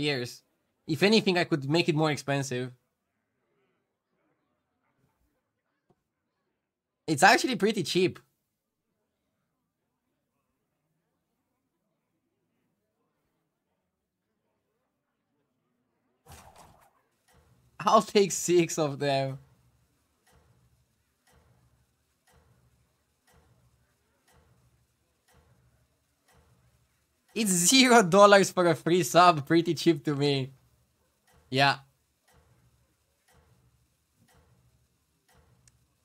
years. If anything, I could make it more expensive. It's actually pretty cheap. I'll take six of them. It's zero dollars for a free sub. Pretty cheap to me. Yeah.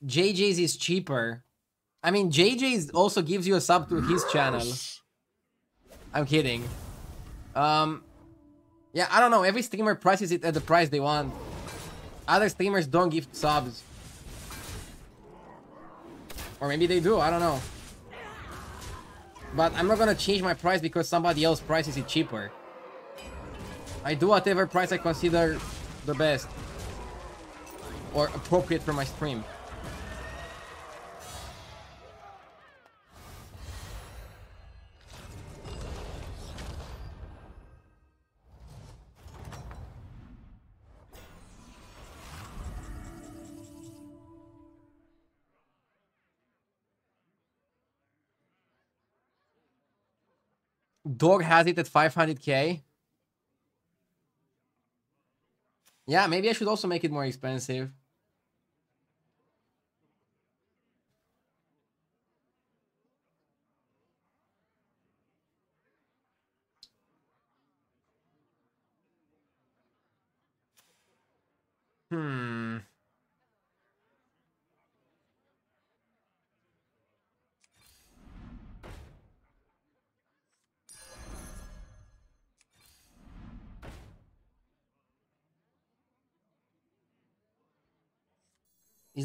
JJ's is cheaper. I mean, JJ's also gives you a sub to his channel. I'm kidding. Um, yeah, I don't know. Every streamer prices it at the price they want. Other streamers don't give subs. Or maybe they do, I don't know. But I'm not gonna change my price because somebody else prices it cheaper. I do whatever price I consider the best. Or appropriate for my stream. Dog has it at 500k. Yeah, maybe I should also make it more expensive.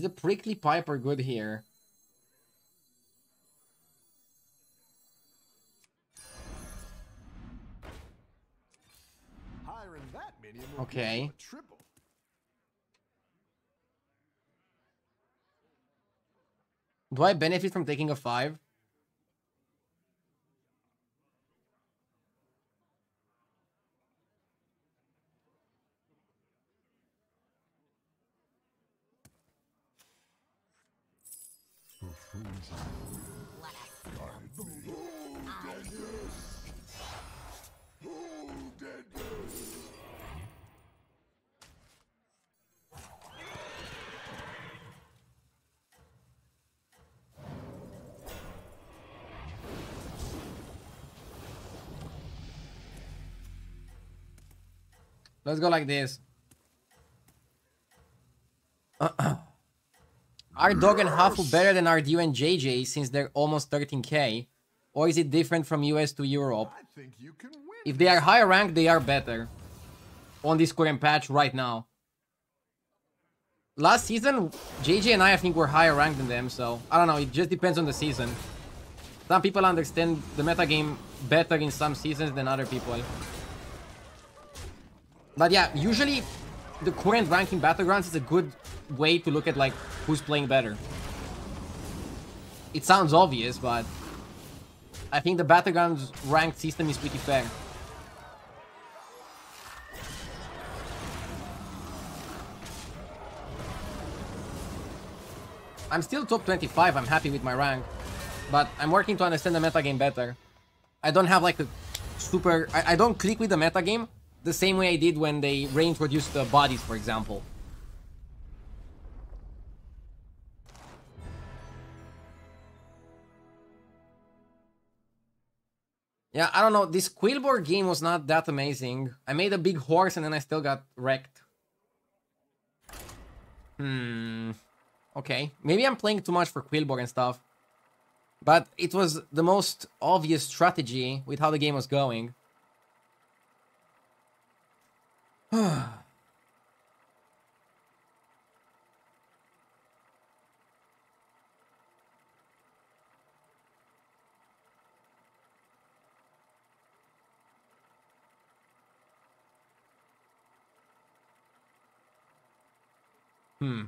The prickly piper good here? Okay. Do I benefit from taking a 5? Let's go like this. Are Dog and Hafu better than Ardu and JJ since they're almost 13k? Or is it different from US to Europe? If they are higher ranked, they are better. On this current patch right now. Last season, JJ and I, I think, were higher ranked than them, so... I don't know, it just depends on the season. Some people understand the metagame better in some seasons than other people. But yeah, usually the current ranking Battlegrounds is a good way to look at like who's playing better. It sounds obvious, but I think the Battlegrounds ranked system is pretty fair. I'm still top 25, I'm happy with my rank. But I'm working to understand the metagame better. I don't have like a super... I, I don't click with the metagame the same way I did when they reintroduced the bodies, for example. Yeah, I don't know. This Quilboar game was not that amazing. I made a big horse and then I still got wrecked. Hmm. Okay. Maybe I'm playing too much for Quilboar and stuff. But it was the most obvious strategy with how the game was going. hmm.